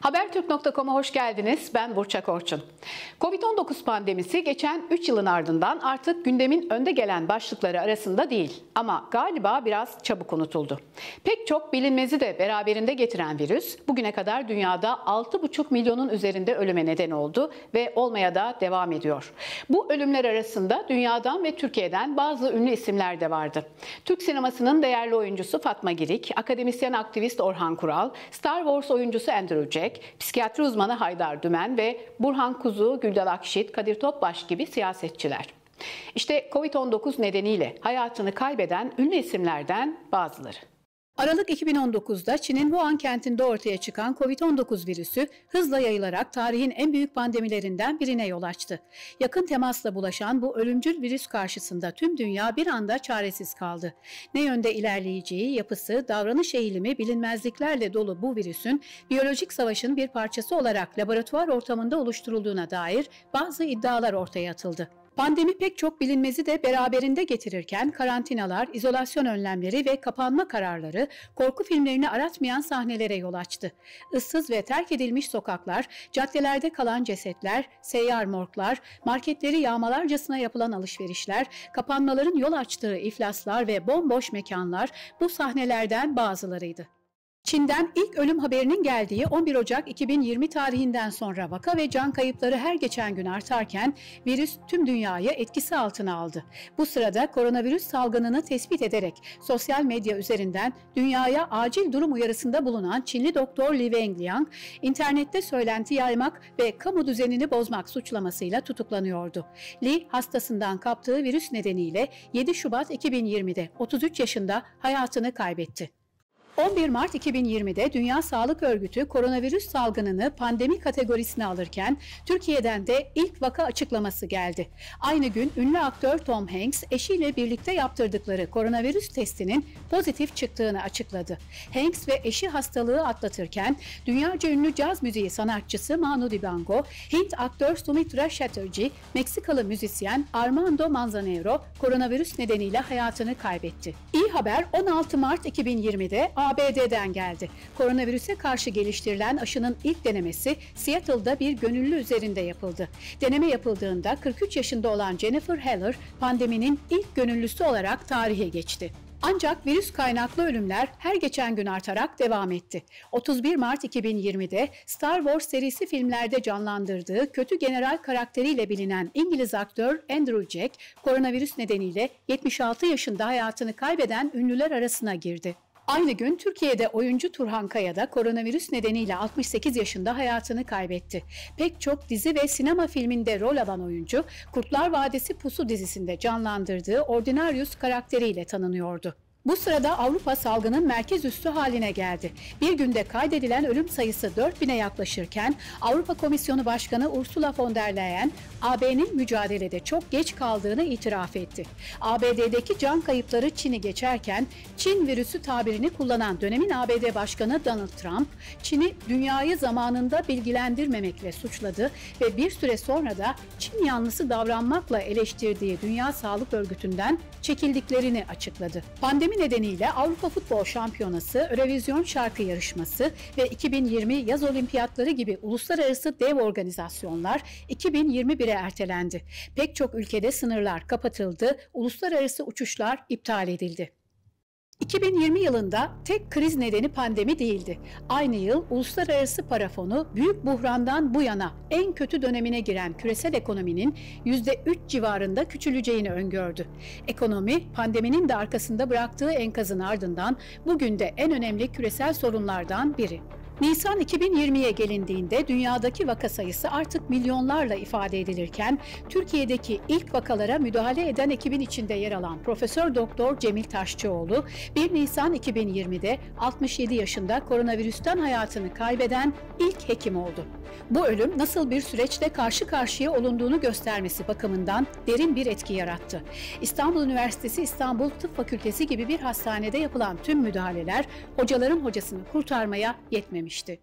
Habertürk.com'a hoş geldiniz. Ben Burçak Orçun. Covid-19 pandemisi geçen 3 yılın ardından artık gündemin önde gelen başlıkları arasında değil. Ama galiba biraz çabuk unutuldu. Pek çok bilinmezi de beraberinde getiren virüs bugüne kadar dünyada 6,5 milyonun üzerinde ölüme neden oldu ve olmaya da devam ediyor. Bu ölümler arasında dünyadan ve Türkiye'den bazı ünlü isimler de vardı. Türk sinemasının değerli oyuncusu Fatma Girik, akademisyen aktivist Orhan Kural, Star Wars oyuncusu Andrew Jack, psikiyatri uzmanı Haydar Dümen ve Burhan Kuzu, Güldal Akşit, Kadir Topbaş gibi siyasetçiler. İşte Covid-19 nedeniyle hayatını kaybeden ünlü isimlerden bazıları. Aralık 2019'da Çin'in Wuhan kentinde ortaya çıkan COVID-19 virüsü hızla yayılarak tarihin en büyük pandemilerinden birine yol açtı. Yakın temasla bulaşan bu ölümcül virüs karşısında tüm dünya bir anda çaresiz kaldı. Ne yönde ilerleyeceği, yapısı, davranış eğilimi bilinmezliklerle dolu bu virüsün biyolojik savaşın bir parçası olarak laboratuvar ortamında oluşturulduğuna dair bazı iddialar ortaya atıldı. Pandemi pek çok bilinmezi de beraberinde getirirken karantinalar, izolasyon önlemleri ve kapanma kararları korku filmlerini aratmayan sahnelere yol açtı. Issız ve terk edilmiş sokaklar, caddelerde kalan cesetler, seyyar morglar, marketleri yağmalarcasına yapılan alışverişler, kapanmaların yol açtığı iflaslar ve bomboş mekanlar bu sahnelerden bazılarıydı. Çin'den ilk ölüm haberinin geldiği 11 Ocak 2020 tarihinden sonra vaka ve can kayıpları her geçen gün artarken virüs tüm dünyayı etkisi altına aldı. Bu sırada koronavirüs salgınını tespit ederek sosyal medya üzerinden dünyaya acil durum uyarısında bulunan Çinli doktor Li Wenliang, internette söylenti yaymak ve kamu düzenini bozmak suçlamasıyla tutuklanıyordu. Li hastasından kaptığı virüs nedeniyle 7 Şubat 2020'de 33 yaşında hayatını kaybetti. 11 Mart 2020'de Dünya Sağlık Örgütü koronavirüs salgınını pandemi kategorisine alırken Türkiye'den de ilk vaka açıklaması geldi. Aynı gün ünlü aktör Tom Hanks eşiyle birlikte yaptırdıkları koronavirüs testinin pozitif çıktığını açıkladı. Hanks ve eşi hastalığı atlatırken dünyaca ünlü caz müziği sanatçısı Manu Dibango, Hint aktör Sumitra Chatterjee, Meksikalı müzisyen Armando Manzanero koronavirüs nedeniyle hayatını kaybetti. İyi haber 16 Mart 2020'de ABD'den geldi. Koronavirüse karşı geliştirilen aşının ilk denemesi Seattle'da bir gönüllü üzerinde yapıldı. Deneme yapıldığında 43 yaşında olan Jennifer Heller pandeminin ilk gönüllüsü olarak tarihe geçti. Ancak virüs kaynaklı ölümler her geçen gün artarak devam etti. 31 Mart 2020'de Star Wars serisi filmlerde canlandırdığı kötü general karakteriyle bilinen İngiliz aktör Andrew Jack, koronavirüs nedeniyle 76 yaşında hayatını kaybeden ünlüler arasına girdi. Aynı gün Türkiye'de oyuncu Turhan Kaya da koronavirüs nedeniyle 68 yaşında hayatını kaybetti. Pek çok dizi ve sinema filminde rol alan oyuncu, Kurtlar Vadisi Pusu dizisinde canlandırdığı Ordinarius karakteriyle tanınıyordu. Bu sırada Avrupa salgının merkez üssü haline geldi. Bir günde kaydedilen ölüm sayısı 4000'e yaklaşırken Avrupa Komisyonu Başkanı Ursula von der Leyen, AB'nin mücadelede çok geç kaldığını itiraf etti. ABD'deki can kayıpları Çin'i geçerken Çin virüsü tabirini kullanan dönemin ABD Başkanı Donald Trump, Çin'i dünyayı zamanında bilgilendirmemekle suçladı ve bir süre sonra da Çin yanlısı davranmakla eleştirdiği Dünya Sağlık Örgütü'nden çekildiklerini açıkladı. Pandemi nedeniyle Avrupa Futbol Şampiyonası, Eurovision şarkı yarışması ve 2020 yaz olimpiyatları gibi uluslararası dev organizasyonlar 2021'e ertelendi. Pek çok ülkede sınırlar kapatıldı, uluslararası uçuşlar iptal edildi. 2020 yılında tek kriz nedeni pandemi değildi. Aynı yıl uluslararası para fonu büyük buhrandan bu yana en kötü dönemine giren küresel ekonominin %3 civarında küçüleceğini öngördü. Ekonomi pandeminin de arkasında bıraktığı enkazın ardından bugün de en önemli küresel sorunlardan biri. Nisan 2020'ye gelindiğinde dünyadaki vaka sayısı artık milyonlarla ifade edilirken Türkiye'deki ilk vakalara müdahale eden ekibin içinde yer alan Profesör Doktor Cemil Taşçıoğlu 1 Nisan 2020'de 67 yaşında koronavirüsten hayatını kaybeden ilk hekim oldu. Bu ölüm nasıl bir süreçle karşı karşıya olunduğunu göstermesi bakımından derin bir etki yarattı. İstanbul Üniversitesi İstanbul Tıp Fakültesi gibi bir hastanede yapılan tüm müdahaleler hocaların hocasını kurtarmaya yetmemişti.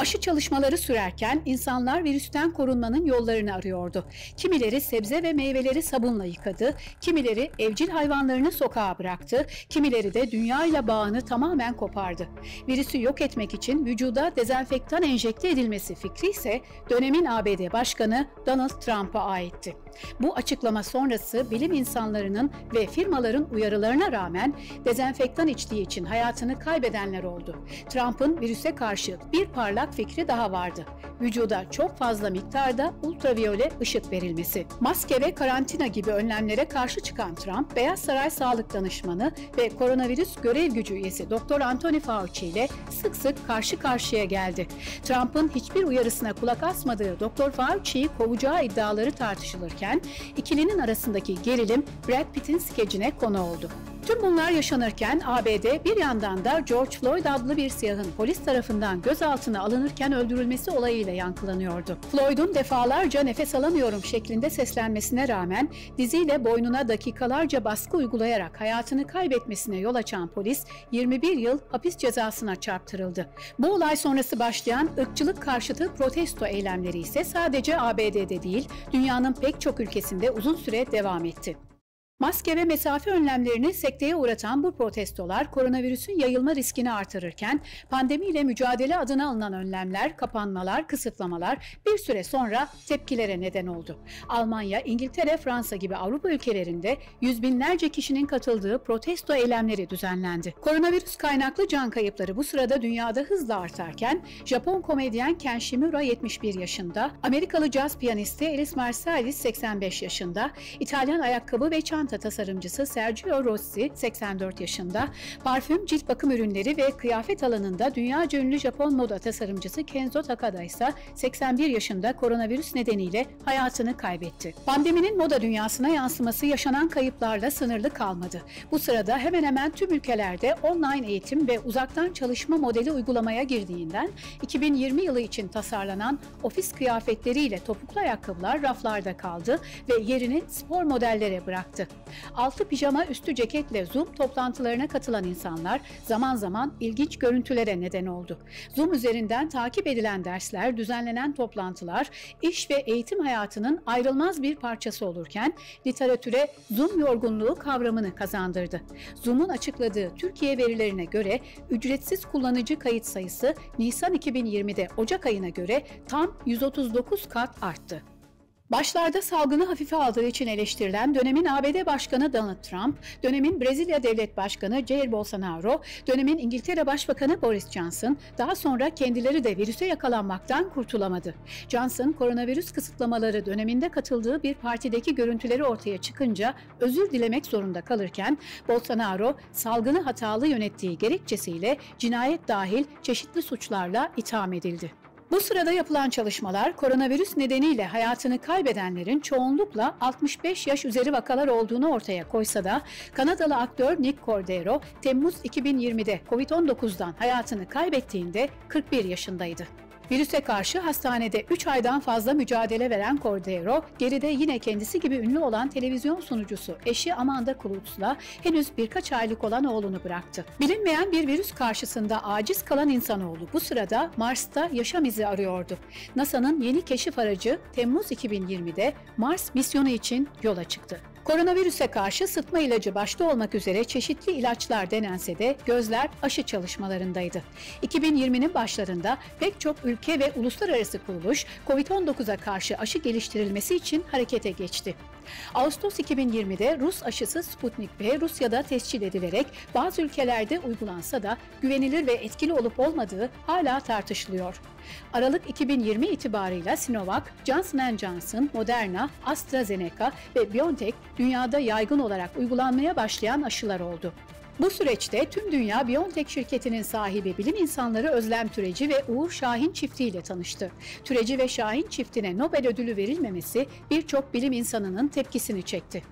Aşı çalışmaları sürerken insanlar virüsten korunmanın yollarını arıyordu. Kimileri sebze ve meyveleri sabunla yıkadı, kimileri evcil hayvanlarını sokağa bıraktı, kimileri de dünya ile bağını tamamen kopardı. Virüsü yok etmek için vücuda dezenfektan enjekte edilmesi fikri ise dönemin ABD Başkanı Donald Trump'a aitti. Bu açıklama sonrası bilim insanlarının ve firmaların uyarılarına rağmen dezenfektan içtiği için hayatını kaybedenler oldu. Trump'ın virüse karşı bir parlak fikri daha vardı. Vücuda çok fazla miktarda ultraviyole ışık verilmesi. Maske ve karantina gibi önlemlere karşı çıkan Trump, Beyaz Saray Sağlık Danışmanı ve koronavirüs görev gücü üyesi Dr. Anthony Fauci ile sık sık karşı karşıya geldi. Trump'ın hiçbir uyarısına kulak asmadığı Dr. Fauci'yi kovacağı iddiaları tartışılırken ikilinin arasındaki gerilim Brad Pitt'in skecine konu oldu. Tüm bunlar yaşanırken ABD bir yandan da George Floyd adlı bir siyahın polis tarafından gözaltına alınırken öldürülmesi olayıyla yankılanıyordu. Floyd'un defalarca nefes alamıyorum şeklinde seslenmesine rağmen diziyle boynuna dakikalarca baskı uygulayarak hayatını kaybetmesine yol açan polis 21 yıl hapis cezasına çarptırıldı. Bu olay sonrası başlayan ırkçılık karşıtı protesto eylemleri ise sadece ABD'de değil, dünyanın pek çok ülkesinde uzun süre devam etti. Maske ve mesafe önlemlerini sekteye uğratan bu protestolar koronavirüsün yayılma riskini artırırken pandemiyle mücadele adına alınan önlemler, kapanmalar, kısıtlamalar bir süre sonra tepkilere neden oldu. Almanya, İngiltere, Fransa gibi Avrupa ülkelerinde yüz binlerce kişinin katıldığı protesto eylemleri düzenlendi. Koronavirüs kaynaklı can kayıpları bu sırada dünyada hızla artarken Japon komedyen Ken Shimura 71 yaşında, Amerikalı caz piyanisti Elis Marsalis 85 yaşında, İtalyan ayakkabı ve çanta çanta tasarımcısı Sergio Rossi 84 yaşında, parfüm, cilt bakım ürünleri ve kıyafet alanında dünya ünlü Japon moda tasarımcısı Kenzo Takada ise 81 yaşında koronavirüs nedeniyle hayatını kaybetti. Pandeminin moda dünyasına yansıması yaşanan kayıplarla sınırlı kalmadı. Bu sırada hemen hemen tüm ülkelerde online eğitim ve uzaktan çalışma modeli uygulamaya girdiğinden 2020 yılı için tasarlanan ofis kıyafetleriyle topuklu ayakkabılar raflarda kaldı ve yerini spor modellere bıraktı. Altı pijama üstü ceketle Zoom toplantılarına katılan insanlar zaman zaman ilginç görüntülere neden oldu. Zoom üzerinden takip edilen dersler, düzenlenen toplantılar, iş ve eğitim hayatının ayrılmaz bir parçası olurken literatüre Zoom yorgunluğu kavramını kazandırdı. Zoom'un açıkladığı Türkiye verilerine göre ücretsiz kullanıcı kayıt sayısı Nisan 2020'de Ocak ayına göre tam 139 kat arttı. Başlarda salgını hafife aldığı için eleştirilen dönemin ABD Başkanı Donald Trump, dönemin Brezilya Devlet Başkanı Jair Bolsonaro, dönemin İngiltere Başbakanı Boris Johnson, daha sonra kendileri de virüse yakalanmaktan kurtulamadı. Johnson, koronavirüs kısıtlamaları döneminde katıldığı bir partideki görüntüleri ortaya çıkınca özür dilemek zorunda kalırken, Bolsonaro salgını hatalı yönettiği gerekçesiyle cinayet dahil çeşitli suçlarla itham edildi. Bu sırada yapılan çalışmalar koronavirüs nedeniyle hayatını kaybedenlerin çoğunlukla 65 yaş üzeri vakalar olduğunu ortaya koysa da Kanadalı aktör Nick Cordero Temmuz 2020'de COVID-19'dan hayatını kaybettiğinde 41 yaşındaydı. Virüse karşı hastanede 3 aydan fazla mücadele veren Cordero, geride yine kendisi gibi ünlü olan televizyon sunucusu eşi Amanda Klutz'la henüz birkaç aylık olan oğlunu bıraktı. Bilinmeyen bir virüs karşısında aciz kalan insanoğlu bu sırada Mars'ta yaşam izi arıyordu. NASA'nın yeni keşif aracı Temmuz 2020'de Mars misyonu için yola çıktı. Koronavirüse karşı sıtma ilacı başta olmak üzere çeşitli ilaçlar denense de gözler aşı çalışmalarındaydı. 2020'nin başlarında pek çok ülke ve uluslararası kuruluş COVID-19'a karşı aşı geliştirilmesi için harekete geçti. Ağustos 2020'de Rus aşısı Sputnik V Rusya'da tescil edilerek bazı ülkelerde uygulansa da güvenilir ve etkili olup olmadığı hala tartışılıyor. Aralık 2020 itibarıyla Sinovac, Johnson Johnson, Moderna, AstraZeneca ve BioNTech dünyada yaygın olarak uygulanmaya başlayan aşılar oldu. Bu süreçte tüm dünya BioNTech şirketinin sahibi bilim insanları Özlem Türeci ve Uğur Şahin çiftiyle tanıştı. Türeci ve Şahin çiftine Nobel ödülü verilmemesi birçok bilim insanının tepkisini çekti.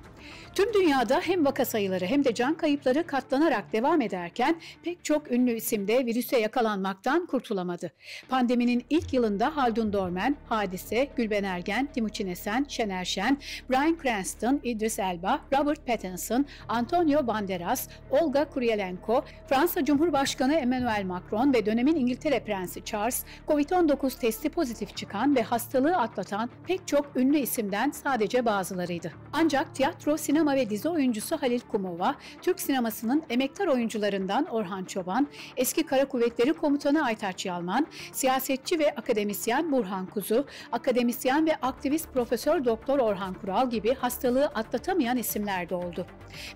Tüm dünyada hem vaka sayıları hem de can kayıpları katlanarak devam ederken pek çok ünlü isim de virüse yakalanmaktan kurtulamadı. Pandeminin ilk yılında Haldun Dorman, Hadise, Gülben Ergen, Timuçin Esen, Şener Şen, Bryan Cranston, Idris Elba, Robert Pattinson, Antonio Banderas, Olga Kuryelenko, Fransa Cumhurbaşkanı Emmanuel Macron ve dönemin İngiltere Prensi Charles, COVID-19 testi pozitif çıkan ve hastalığı atlatan pek çok ünlü isimden sadece bazılarıydı. Ancak tiyatro, sinema ve dizi oyuncusu Halil Kumova, Türk sinemasının emektar oyuncularından Orhan Çoban, eski Kara Kuvvetleri Komutanı Aytaç Yalman, siyasetçi ve akademisyen Burhan Kuzu, akademisyen ve aktivist Profesör Doktor Orhan Kural gibi hastalığı atlatamayan isimler de oldu.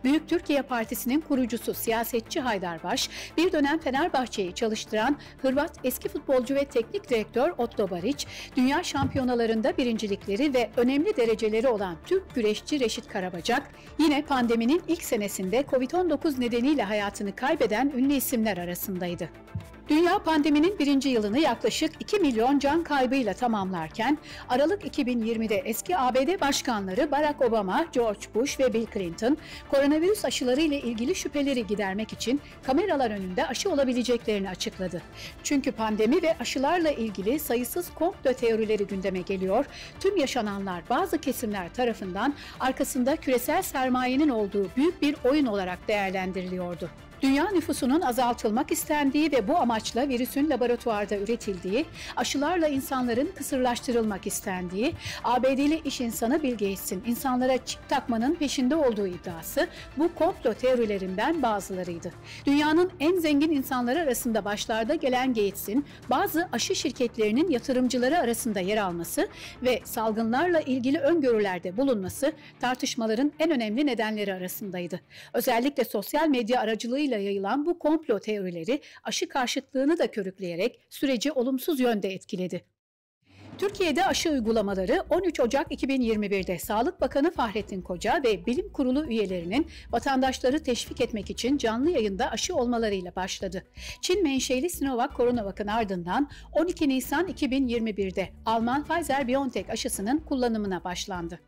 Büyük Türkiye Partisi'nin kurucusu siyasetçi Haydar Baş, bir dönem Fenerbahçe'yi çalıştıran Hırvat eski futbolcu ve teknik direktör Otto Baric, dünya şampiyonalarında birincilikleri ve önemli dereceleri olan Türk güreşçi Reşit Karabacak, yine pandeminin ilk senesinde Covid-19 nedeniyle hayatını kaybeden ünlü isimler arasındaydı. Dünya pandeminin birinci yılını yaklaşık 2 milyon can kaybıyla tamamlarken Aralık 2020'de eski ABD başkanları Barack Obama, George Bush ve Bill Clinton koronavirüs aşıları ile ilgili şüpheleri gidermek için kameralar önünde aşı olabileceklerini açıkladı. Çünkü pandemi ve aşılarla ilgili sayısız komplo teorileri gündeme geliyor. Tüm yaşananlar bazı kesimler tarafından arkasında küresel sermayenin olduğu büyük bir oyun olarak değerlendiriliyordu. Dünya nüfusunun azaltılmak istendiği ve bu amaçla virüsün laboratuvarda üretildiği, aşılarla insanların kısırlaştırılmak istendiği, ABD'li iş insanı Bill Gates'in insanlara çip takmanın peşinde olduğu iddiası bu komplo teorilerinden bazılarıydı. Dünyanın en zengin insanları arasında başlarda gelen Gates'in bazı aşı şirketlerinin yatırımcıları arasında yer alması ve salgınlarla ilgili öngörülerde bulunması tartışmaların en önemli nedenleri arasındaydı. Özellikle sosyal medya aracılığıyla kamuoyuyla yayılan bu komplo teorileri aşı karşıtlığını da körükleyerek süreci olumsuz yönde etkiledi. Türkiye'de aşı uygulamaları 13 Ocak 2021'de Sağlık Bakanı Fahrettin Koca ve Bilim Kurulu üyelerinin vatandaşları teşvik etmek için canlı yayında aşı olmalarıyla başladı. Çin menşeli Sinovac Coronavac'ın ardından 12 Nisan 2021'de Alman Pfizer-BioNTech aşısının kullanımına başlandı.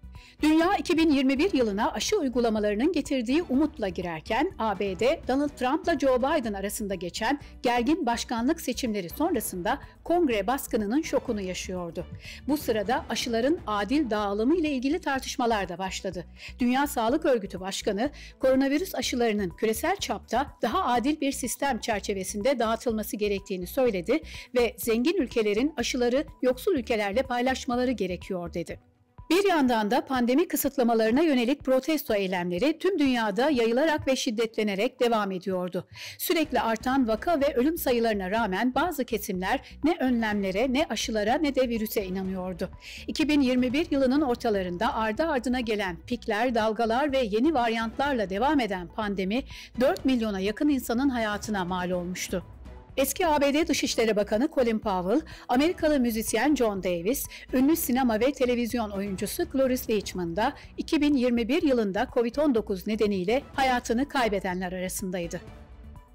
Dünya 2021 yılına aşı uygulamalarının getirdiği umutla girerken ABD, Donald Trump'la Joe Biden arasında geçen gergin başkanlık seçimleri sonrasında kongre baskınının şokunu yaşıyordu. Bu sırada aşıların adil dağılımı ile ilgili tartışmalar da başladı. Dünya Sağlık Örgütü Başkanı, koronavirüs aşılarının küresel çapta daha adil bir sistem çerçevesinde dağıtılması gerektiğini söyledi ve zengin ülkelerin aşıları yoksul ülkelerle paylaşmaları gerekiyor dedi. Bir yandan da pandemi kısıtlamalarına yönelik protesto eylemleri tüm dünyada yayılarak ve şiddetlenerek devam ediyordu. Sürekli artan vaka ve ölüm sayılarına rağmen bazı kesimler ne önlemlere, ne aşılara ne de virüse inanıyordu. 2021 yılının ortalarında ardı ardına gelen pikler, dalgalar ve yeni varyantlarla devam eden pandemi 4 milyona yakın insanın hayatına mal olmuştu. Eski ABD Dışişleri Bakanı Colin Powell, Amerikalı müzisyen John Davis, ünlü sinema ve televizyon oyuncusu Cloris Leachman da 2021 yılında COVID-19 nedeniyle hayatını kaybedenler arasındaydı.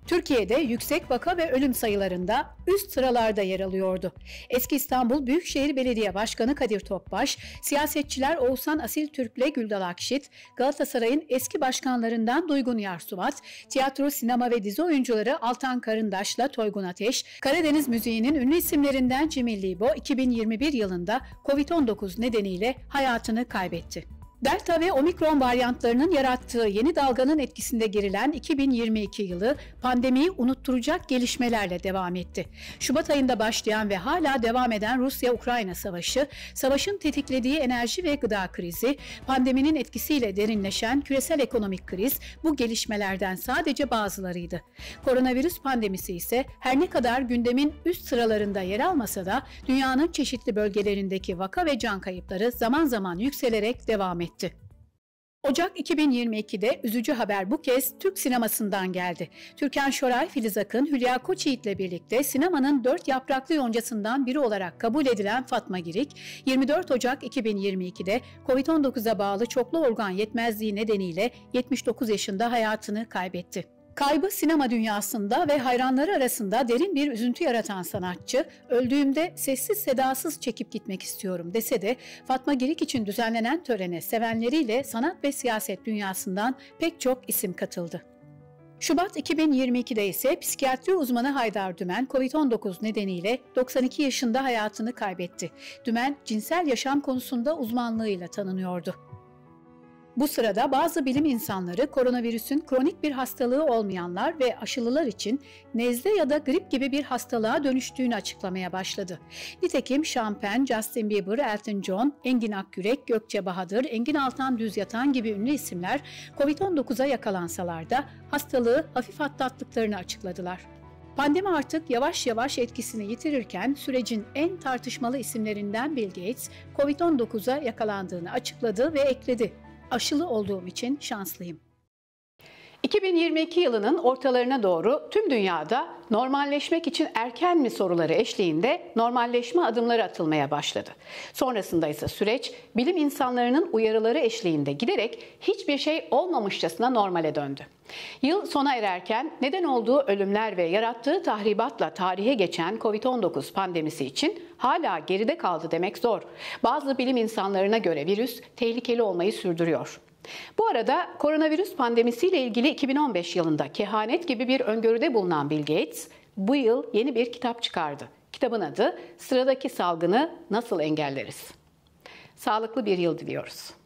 Türkiye'de yüksek vaka ve ölüm sayılarında üst sıralarda yer alıyordu. Eski İstanbul Büyükşehir Belediye Başkanı Kadir Topbaş, siyasetçiler Oğuzhan Asil Türk'le Güldal Akşit, Galatasaray'ın eski başkanlarından Duygun Yarsuvat, tiyatro, sinema ve dizi oyuncuları Altan Karındaş'la Toygun Ateş, Karadeniz müziğinin ünlü isimlerinden Cemil Libo 2021 yılında COVID-19 nedeniyle hayatını kaybetti. Delta ve Omikron varyantlarının yarattığı yeni dalganın etkisinde girilen 2022 yılı pandemiyi unutturacak gelişmelerle devam etti. Şubat ayında başlayan ve hala devam eden Rusya-Ukrayna savaşı, savaşın tetiklediği enerji ve gıda krizi, pandeminin etkisiyle derinleşen küresel ekonomik kriz bu gelişmelerden sadece bazılarıydı. Koronavirüs pandemisi ise her ne kadar gündemin üst sıralarında yer almasa da dünyanın çeşitli bölgelerindeki vaka ve can kayıpları zaman zaman yükselerek devam etti etti. Ocak 2022'de üzücü haber bu kez Türk sinemasından geldi. Türkan Şoray, Filiz Akın, Hülya Koçyiğit ile birlikte sinemanın dört yapraklı yoncasından biri olarak kabul edilen Fatma Girik, 24 Ocak 2022'de COVID-19'a bağlı çoklu organ yetmezliği nedeniyle 79 yaşında hayatını kaybetti. Kaybı sinema dünyasında ve hayranları arasında derin bir üzüntü yaratan sanatçı, öldüğümde sessiz sedasız çekip gitmek istiyorum dese de Fatma Girik için düzenlenen törene sevenleriyle sanat ve siyaset dünyasından pek çok isim katıldı. Şubat 2022'de ise psikiyatri uzmanı Haydar Dümen COVID-19 nedeniyle 92 yaşında hayatını kaybetti. Dümen cinsel yaşam konusunda uzmanlığıyla tanınıyordu. Bu sırada bazı bilim insanları koronavirüsün kronik bir hastalığı olmayanlar ve aşılılar için nezle ya da grip gibi bir hastalığa dönüştüğünü açıklamaya başladı. Nitekim Şampen, Justin Bieber, Elton John, Engin Akgürek, Gökçe Bahadır, Engin Altan Düz Yatan gibi ünlü isimler COVID-19'a yakalansalar da hastalığı hafif atlattıklarını açıkladılar. Pandemi artık yavaş yavaş etkisini yitirirken sürecin en tartışmalı isimlerinden Bill Gates, COVID-19'a yakalandığını açıkladı ve ekledi aşılı olduğum için şanslıyım. 2022 yılının ortalarına doğru tüm dünyada normalleşmek için erken mi soruları eşliğinde normalleşme adımları atılmaya başladı. Sonrasında ise süreç bilim insanlarının uyarıları eşliğinde giderek hiçbir şey olmamışçasına normale döndü. Yıl sona ererken neden olduğu ölümler ve yarattığı tahribatla tarihe geçen COVID-19 pandemisi için hala geride kaldı demek zor. Bazı bilim insanlarına göre virüs tehlikeli olmayı sürdürüyor. Bu arada koronavirüs pandemisiyle ilgili 2015 yılında kehanet gibi bir öngörüde bulunan Bill Gates bu yıl yeni bir kitap çıkardı. Kitabın adı Sıradaki Salgını Nasıl Engelleriz? Sağlıklı bir yıl diliyoruz.